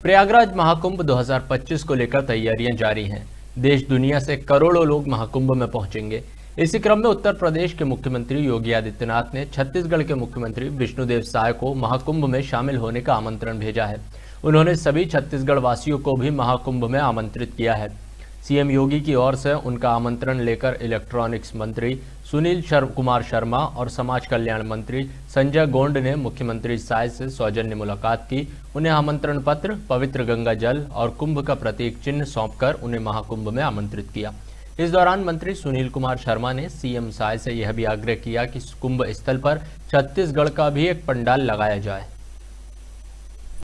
प्रयागराज महाकुंभ 2025 को लेकर तैयारियाँ जारी हैं। देश दुनिया से करोड़ों लोग महाकुंभ में पहुँचेंगे। इसी क्रम में उत्तर प्रदेश के मुख्यमंत्री योगी आदित्यनाथ ने छत्तीसगढ़ के मुख्यमंत्री विष्णुदेव साय को महाकुंभ में शामिल होने का आमंत्रण भेजा है। उन्होंने सभी छत्तीसगढ़ वासियों को भी महाकुंभ में आमंत्रित किया है। सीएम योगी की ओर से उनका आमंत्रण लेकर इलेक्ट्रॉनिक्स मंत्री सुनील शर, कुमार शर्मा और समाज कल्याण मंत्री संजय गोंड ने मुख्यमंत्री साय से सौजन्य मुलाकात की। उन्हें आमंत्रण पत्र पवित्र गंगा जल और कुंभ का प्रतीक चिन्ह सौंपकर उन्हें महाकुंभ में आमंत्रित किया। इस दौरान मंत्री सुनील कुमार शर्मा ने सीएम साय से यह भी आग्रह किया कि कुंभ स्थल पर छत्तीसगढ़ का भी एक पंडाल लगाया जाए।